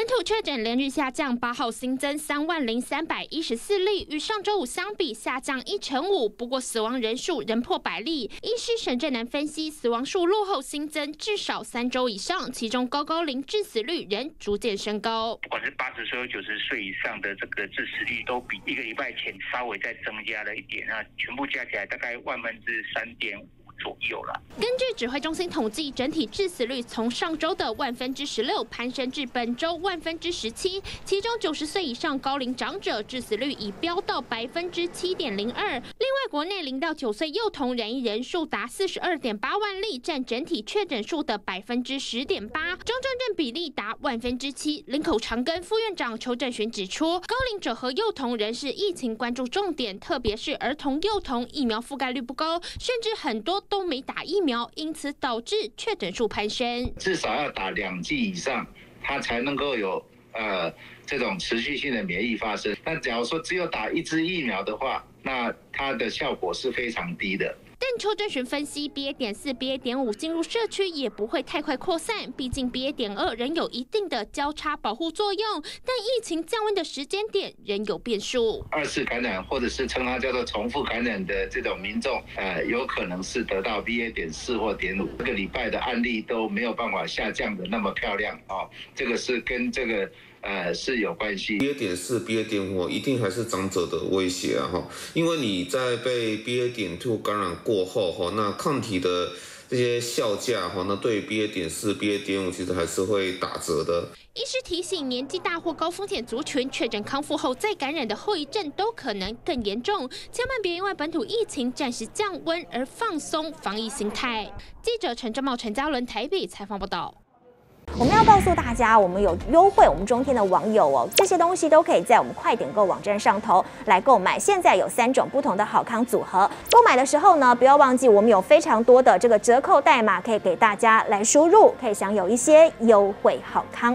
本土确诊连日下降，八号新增三万零三百一十四例，与上周五相比下降一成五。不过死亡人数仍破百例。医师沈振南分析，死亡数落后新增至少三周以上，其中高高龄致死率仍逐渐升高。不管是八十岁或九十岁以上的这个致死率，都比一个礼拜前稍微再增加了一点，啊全部加起来大概万分之三点。左右了。根据指挥中心统计，整体致死率从上周的万分之十六攀升至本周万分之十七，其中九十岁以上高龄长者致死率已飙到百分之七点零二。另外，国内零到九岁幼童染疫人数达四十二点八万例，占整体确诊数的百分之十点八，中重症比例达万分之七。林口长庚副院长邱振寻指出，高龄者和幼童仍是疫情关注重点，特别是儿童、幼童疫苗覆盖率不高，甚至很多。都没打疫苗，因此导致确诊数攀升。至少要打两剂以上，它才能够有呃这种持续性的免疫发生。但假如说只有打一支疫苗的话，那它的效果是非常低的。但邱正巡分析，BA. 点四、BA. 点五进入社区也不会太快扩散，毕竟 BA. 点二仍有一定的交叉保护作用。但疫情降温的时间点仍有变数。二次感染或者是称它叫做重复感染的这种民众，呃，有可能是得到 BA. 点四或点五。这个礼拜的案例都没有办法下降的那么漂亮啊，这个是跟这个。呃，是有关系。BA. 点四、BA. 点五一定还是长者的威胁啊哈，因为你在被 BA. 点 two 感染过后哈，那抗体的这些效价哈，那对 BA. 点四、BA. 点五其实还是会打折的。医师提醒，年纪大或高风险族群确诊康复后再感染的后遗症都可能更严重，千万别因为本土疫情暂时降温而放松防疫心态。记者陈正茂、陈嘉伦台北采访报道。我们要告诉大家，我们有优惠，我们中天的网友哦，这些东西都可以在我们快点购网站上头来购买。现在有三种不同的好康组合，购买的时候呢，不要忘记我们有非常多的这个折扣代码可以给大家来输入，可以享有一些优惠好康。